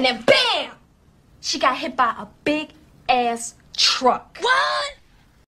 and then BAM! She got hit by a big ass truck. What?